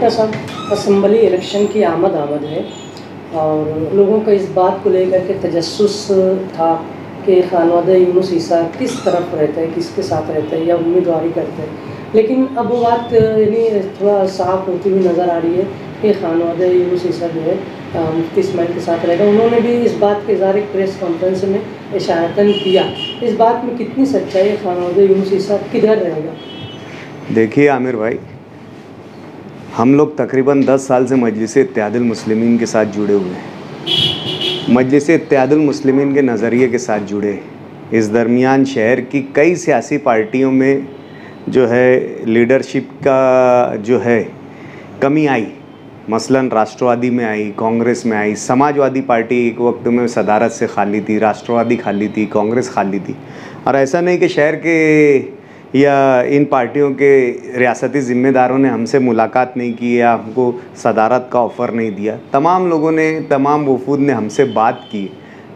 साहब assembly election की आमद आमद है। और लोगों का इस बात को लेकर के तजस्स था कि खानवाद यूनुस ईसा किस तरफ़ रहता है, किसके साथ रहता है या उम्मीदवारी करते हैं। लेकिन अब वो बात, यानी थोड़ा साफ़ होती हुई नज़र आ रही है कि खानवाद यूनुस ईसा जो है मुफ्ती इस्माइल के साथ रहेगा। उन्होंने भी इस बात के इजार एक प्रेस कॉन्फ्रेंस में इशारतन किया। इस बात में कितनी सच्चाई है, खानवाद यूनुस ईसा किधर रहेगा? देखिए आमिर भाई हम लोग तकरीबन 10 साल से मजलिस इत्यादुल मुस्लिमीन के साथ जुड़े हुए हैं। मजलिस इत्यादुल मुस्लिमीन के नज़रिए के साथ जुड़े। इस दरमियान शहर की कई सियासी पार्टियों में जो है लीडरशिप का जो है, कमी आई। मसलन राष्ट्रवादी में आई, कांग्रेस में आई। समाजवादी पार्टी एक वक्त में सदारत से खाली थी, राष्ट्रवादी खाली थी, कांग्रेस खाली थी। और ऐसा नहीं कि शहर के या इन पार्टियों के रियासती ज़िम्मेदारों ने हमसे मुलाकात नहीं की या हमको सदारत का ऑफ़र नहीं दिया, तमाम लोगों ने, तमाम वफूद ने हमसे बात की,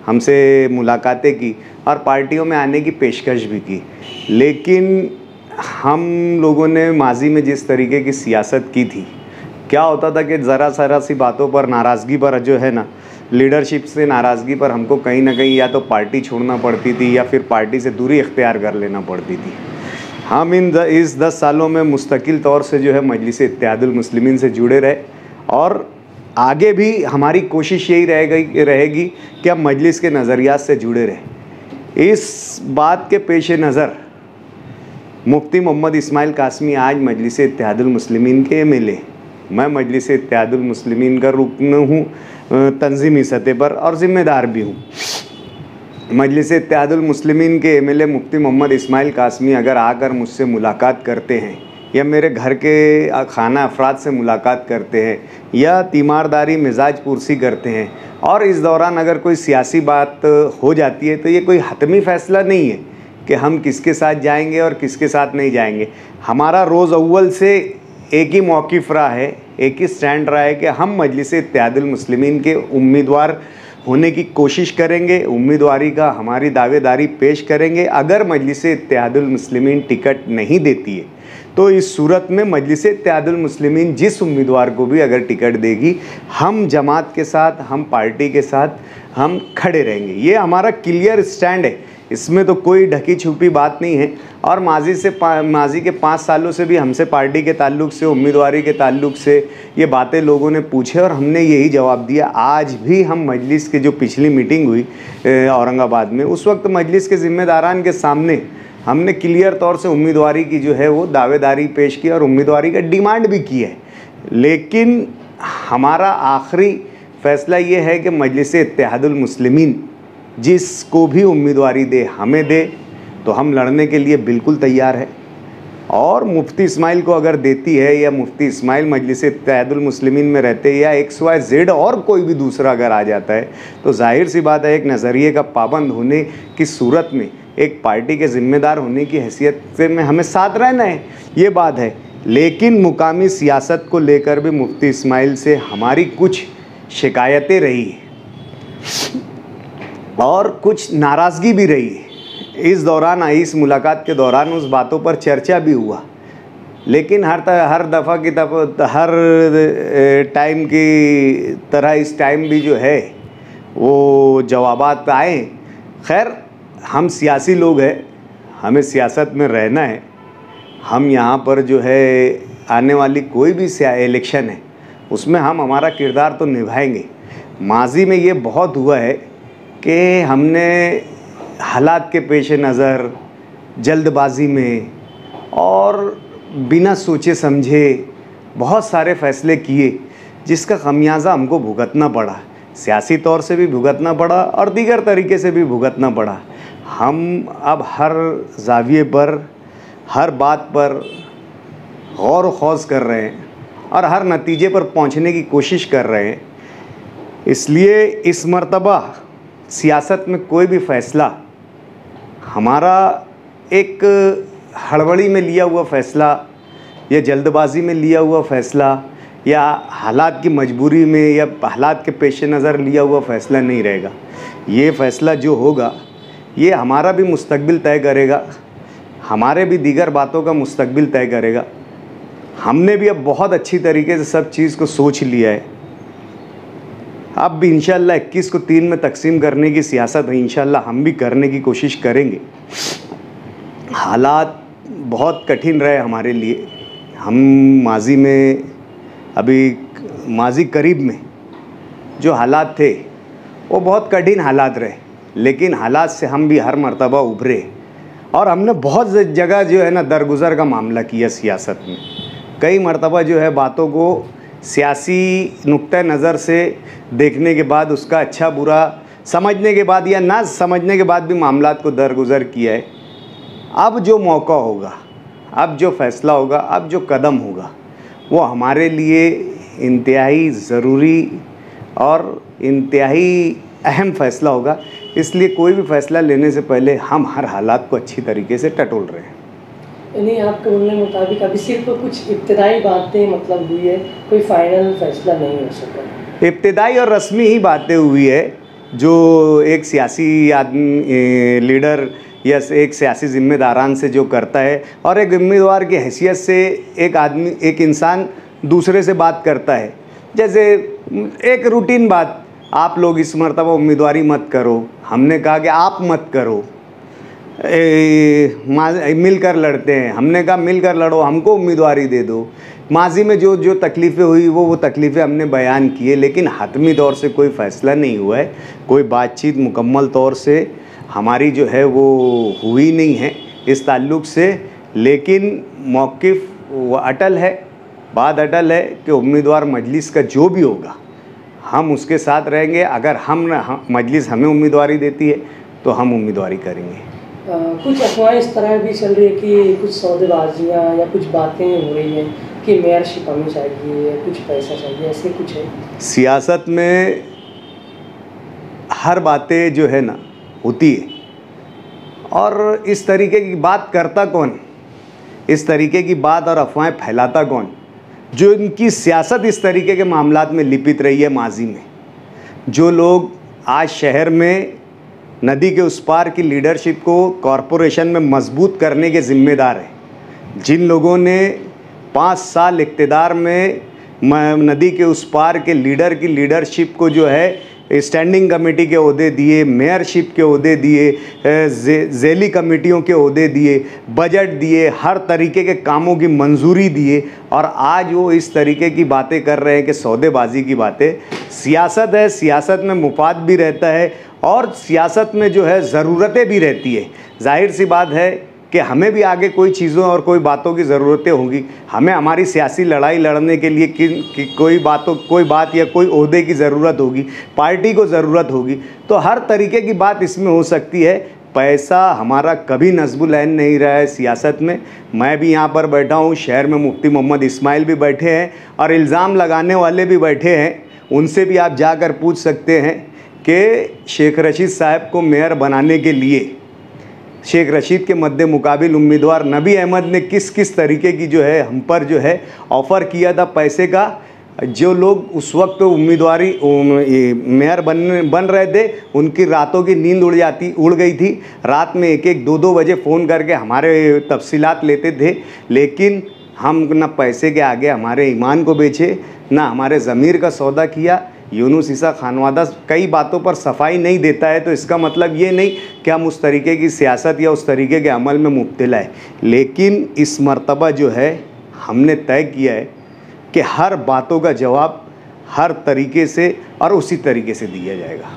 हमसे मुलाकातें की और पार्टियों में आने की पेशकश भी की। लेकिन हम लोगों ने माजी में जिस तरीके की सियासत की थी, क्या होता था कि ज़रा सरा सी बातों पर नाराज़गी पर जो है ना, लीडरशिप से नाराज़गी पर हमको कहीं ना कहीं या तो पार्टी छोड़ना पड़ती थी या फिर पार्टी से दूरी इख्तियार कर लेना पड़ती थी। हम इन इस दस सालों में मुस्तकिल तौर से जो है मजलिस इत्यादुल मुस्लिमीन से जुड़े रहे। और आगे भी हमारी कोशिश यही रहेगी रहेगी कि हम मजलिस के नज़रियात से जुड़े रहें। इस बात के पेश नज़र मुफ्ती मोहम्मद इस्माइल कासमी आज मजलिस इत्यादुल मुस्लिमीन के एम एल मैं मजलिस इत्यादुल मुस्लिमीन का रुकन हूँ तंजीमी सतह पर और ज़िम्मेदार भी हूँ। मजलिस मुस्लिमीन के एमएलए मुफ्ती मोहम्मद इस्माइल कासमी अगर आकर मुझसे मुलाकात करते हैं या मेरे घर के खाना अफराद से मुलाकात करते हैं या तीमारदारी मिजाज पुरसी करते हैं और इस दौरान अगर कोई सियासी बात हो जाती है तो ये कोई हतमी फ़ैसला नहीं है कि हम किसके साथ जाएँगे और किसके साथ नहीं जाएँगे। हमारा रोज़ अव्वल से एक ही मौक़ रहा है, एक ही स्टैंड रहा है कि हम मजलिस इत्यादुल मुस्लिमीन के उम्मीदवार होने की कोशिश करेंगे, उम्मीदवारी का हमारी दावेदारी पेश करेंगे। अगर मजलिस मुस्लिमीन टिकट नहीं देती है तो इस सूरत में मजलिस मुस्लिमीन जिस उम्मीदवार को भी अगर टिकट देगी, हम जमात के साथ, हम पार्टी के साथ, हम खड़े रहेंगे। ये हमारा क्लियर स्टैंड है। इसमें तो कोई ढकी छुपी बात नहीं है। और माजी से माजी के पाँच सालों से भी हमसे, पार्टी के ताल्लुक से, उम्मीदवारी के ताल्लुक से ये बातें लोगों ने पूछे और हमने यही जवाब दिया। आज भी हम मजलिस की जो पिछली मीटिंग हुई औरंगाबाद में, उस वक्त मजलिस के ज़िम्मेदारान के सामने हमने क्लियर तौर से उम्मीदवारी की जो है, वो दावेदारी पेश की और उम्मीदवारी का डिमांड भी की है। लेकिन हमारा आखिरी फ़ैसला ये है कि मजलिस इत्तेहादुल मुस्लिमीन जिसको भी उम्मीदवारी दे, हमें दे तो हम लड़ने के लिए बिल्कुल तैयार है। और मुफ्ती इस्माइल को अगर देती है, या मुफ्ती इस्माइल मजलिस इत्तेहादुल मुस्लिमीन में रहते, या एक्स वाई जेड और कोई भी दूसरा अगर आ जाता है तो ज़ाहिर सी बात है, एक नज़रिए का पाबंद होने की सूरत में, एक पार्टी के ज़िम्मेदार होने की हैसियत से में हमें साथ रहना है, ये बात है। लेकिन मुकामी सियासत को लेकर भी मुफ्ती इस्माइल से हमारी कुछ शिकायतें रही और कुछ नाराज़गी भी रही। इस दौरान आई इस मुलाकात के दौरान उस बातों पर चर्चा भी हुआ। लेकिन हर त, हर दफ़ा की तब हर टाइम की तरह इस टाइम भी जो है वो जवाबात आए। खैर हम सियासी लोग हैं हमें सियासत में रहना है। हम यहाँ पर जो है आने वाली कोई भी इलेक्शन है उसमें हम हमारा किरदार तो निभाएँगे। माजी में ये बहुत हुआ है कि हमने हालात के पेश नज़र, जल्दबाजी में और बिना सोचे समझे बहुत सारे फ़ैसले किए, जिसका खमियाजा हमको भुगतना पड़ा। सियासी तौर से भी भुगतना पड़ा और दीगर तरीके से भी भुगतना पड़ा। हम अब हर जाविये पर, हर बात पर गौर खौज कर रहे हैं और हर नतीजे पर पहुँचने की कोशिश कर रहे हैं। इसलिए इस मर्तबा सियासत में कोई भी फ़ैसला, हमारा एक हड़बड़ी में लिया हुआ फ़ैसला, या जल्दबाजी में लिया हुआ फ़ैसला, या हालात की मजबूरी में, या हालात के पेश नज़र लिया हुआ फ़ैसला नहीं रहेगा। ये फ़ैसला जो होगा, ये हमारा भी मुस्तकबिल तय करेगा, हमारे भी दीगर बातों का मुस्तकबिल तय करेगा। हमने भी अब बहुत अच्छी तरीके से सब चीज़ को सोच लिया है। अब भी इंशाल्लाह इक्कीस को तीन में तकसीम करने की सियासत है, इंशाल्लाह हम भी करने की कोशिश करेंगे। हालात बहुत कठिन रहे हमारे लिए। हम माजी में, अभी माजी करीब में जो हालात थे, वो बहुत कठिन हालात रहे। लेकिन हालात से हम भी हर मरतबा उभरे। और हमने बहुत जगह जो है ना, दरगुजर का मामला किया सियासत में। कई मरतबा जो है बातों को सियासी नुक़ नज़र से देखने के बाद उसका अच्छा बुरा समझने के बाद या ना समझने के बाद भी मामला को दरगुजर किया है। अब जो मौका होगा, अब जो फ़ैसला होगा, अब जो कदम होगा, वो हमारे लिए इंतहाई ज़रूरी और इंतहाई अहम फ़ैसला होगा। इसलिए कोई भी फ़ैसला लेने से पहले हम हर हालात को अच्छी तरीके से टटोल रहे हैं। यानी आपके बोलने मुताबिक अभी सिर्फ़ कुछ इब्तदाई बातें मतलब हुई है, कोई फाइनल फैसला नहीं हो सका। इब्तदाई और रस्मी ही बातें हुई है, जो एक सियासी आदमी लीडर या एक सियासी ज़िम्मेदारान से जो करता है, और एक उम्मीदवार की हैसियत से एक आदमी, एक इंसान दूसरे से बात करता है। जैसे, एक रूटीन बात, आप लोग इस मरतबा उम्मीदवारी मत करो। हमने कहा कि आप मत करो। मिलकर लड़ते हैं। हमने कहा मिलकर लड़ो हमको उम्मीदवारी दे दो। माजी में जो जो तकलीफ़ें हुई वो वो तकलीफ़ें हमने बयान किए लेकिन हतमी तौर से कोई फ़ैसला नहीं हुआ है। कोई बातचीत मुकम्मल तौर से हमारी जो है वो हुई नहीं है इस ताल्लुक़ से। लेकिन मौक़ वो अटल है बात अटल है कि उम्मीदवार मजलिस का जो भी होगा हम उसके साथ रहेंगे। अगर हम, मजलिस हमें उम्मीदवारी देती है तो हम उम्मीदवारी करेंगे। कुछ अफवाहें इस तरह भी चल रही है कि कुछ सौदेबाजियाँ या कुछ बातें हो रही हैं कि मेयरशिप हमें चाहिए, कुछ पैसा चाहिए, ऐसे कुछ है। सियासत में हर बातें जो है ना, होती है। और इस तरीके की बात करता कौन? इस तरीके की बात और अफवाहें फैलाता कौन? जो इनकी सियासत इस तरीके के मामला में लिपित रही है माजी में। जो लोग आज शहर में नदी के उस पार की लीडरशिप को कॉरपोरेशन में मज़बूत करने के ज़िम्मेदार हैं। जिन लोगों ने पाँच साल इकतदार में नदी के उस पार के लीडर की लीडरशिप को जो है स्टैंडिंग कमेटी के अहदे दिए मेयरशिप के अहदे दिए जेली कमेटियों के अहदे दिए बजट दिए, हर तरीके के कामों की मंजूरी दिए और आज वो इस तरीके की बातें कर रहे हैं कि सौदेबाजी की बातें। सियासत है, सियासत में मुफाद भी रहता है और सियासत में जो है ज़रूरतें भी रहती है। ज़ाहिर सी बात है कि हमें भी आगे कोई चीज़ों और कोई बातों की ज़रूरतें होंगी। हमें हमारी सियासी लड़ाई लड़ने के लिए किन, कि कोई बातों, कोई बात या कोई अहदे की ज़रूरत होगी, पार्टी को ज़रूरत होगी। तो हर तरीके की बात इसमें हो सकती है। पैसा हमारा कभी नजबुलैन नहीं रहा है सियासत में। मैं भी यहाँ पर बैठा हूँ, शहर में मुफ्ती मोहम्मद इस्माइल भी बैठे हैं और इल्ज़ाम लगाने वाले भी बैठे हैं। उनसे भी आप जाकर पूछ सकते हैं कि शेख रशीद साहब को मेयर बनाने के लिए, शेख रशीद के मद्दे मुकाबिल उम्मीदवार नबी अहमद ने किस किस तरीके की जो है, हम पर जो है, ऑफ़र किया था पैसे का, जो लोग उस वक्त उम्मीदवारी मेयर बन बन रहे थे, उनकी रातों की नींद उड़ जाती, उड़ गई थी। रात में एक एक दो दो बजे फ़ोन करके हमारे तफसीलात लेते थे, लेकिन हम न पैसे के आगे हमारे ईमान को बेचे, ना हमारे ज़मीर का सौदा किया यूनुस ईसा खानवादा कई बातों पर सफ़ाई नहीं देता है तो इसका मतलब ये नहीं कि हम उस तरीके की सियासत या उस तरीके के अमल में मुबतला है। लेकिन इस मरतबा जो है, हमने तय किया है कि हर बातों का जवाब हर तरीके से और उसी तरीके से दिया जाएगा।